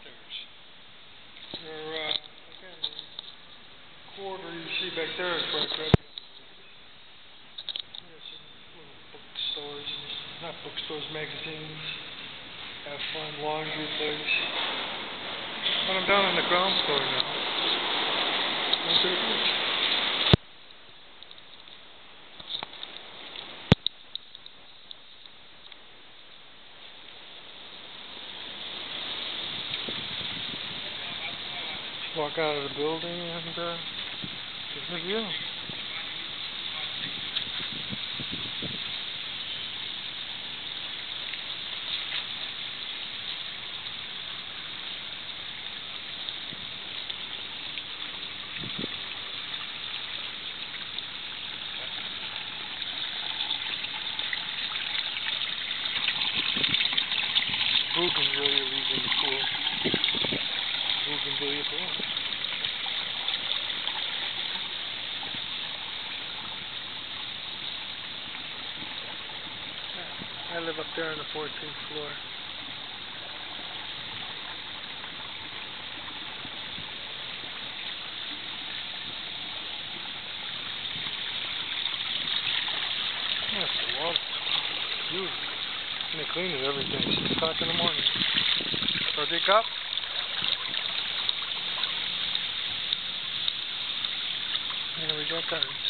stairs. They're, uh, again, quarter you see back there is where I grabbed the There's some little bookstores, not bookstores, magazines, have fun, laundry place. But I'm down on the ground floor now. To the beach. Walk out of the building and uh, get the view. Bougainvillea leaving the pool. Bougainvillea pool. I live up there on the 14th floor. Yes, the water. Beautiful. And they clean it every day, 6 o'clock in the morning. Project up. There we go, guys.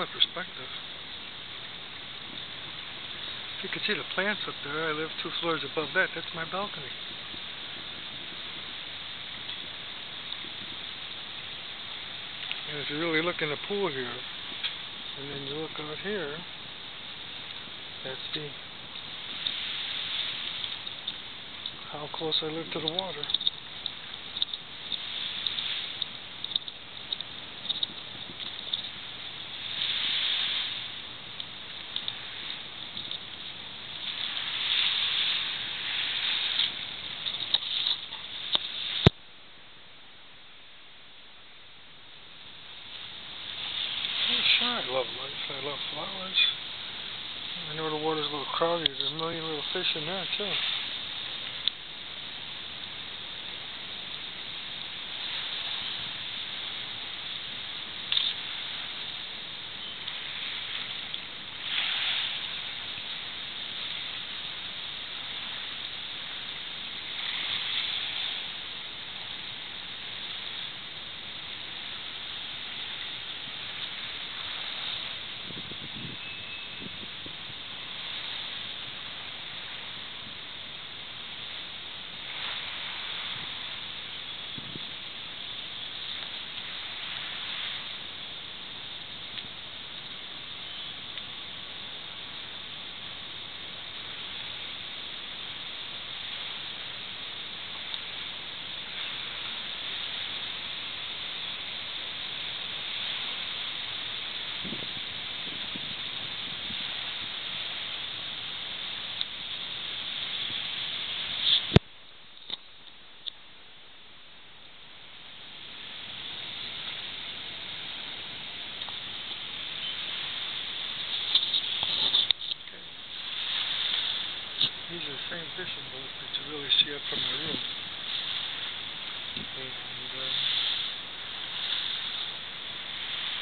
Another perspective. You can see the plants up there. I live two floors above that. That's my balcony. And if you really look in the pool here, and then you look out here, that's the how close I live to the water. I love life. I love flowers. I know the water's a little crowded. There's a million little fish in there, too. The same fishing boats that you really see up from my room. And, uh,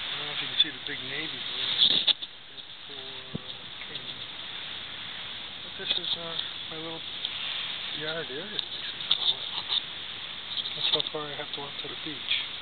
I don't know if you can see the big Navy boat uh. But this is uh, my little yard area, it. That's how far I have to walk to the beach.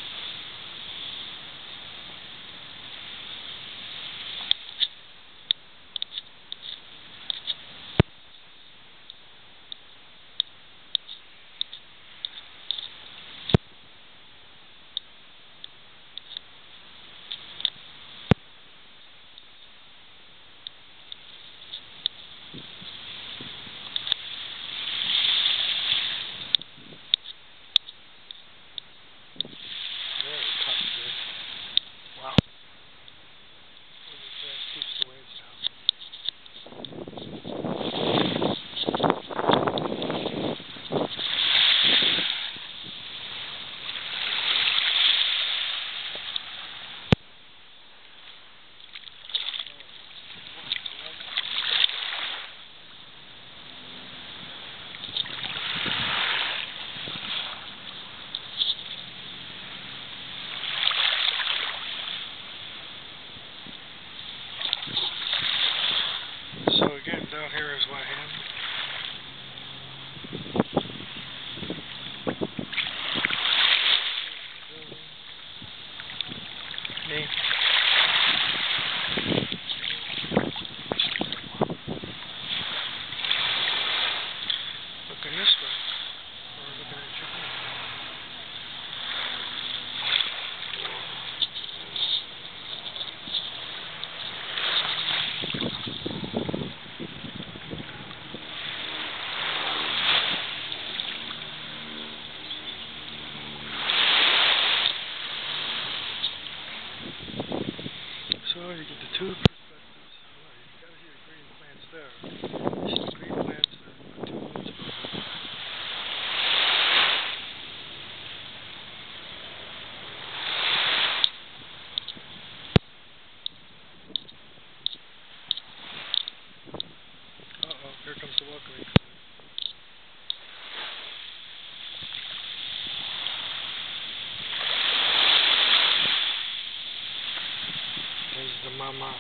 There's the.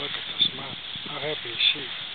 Look at the smile. How happy is she?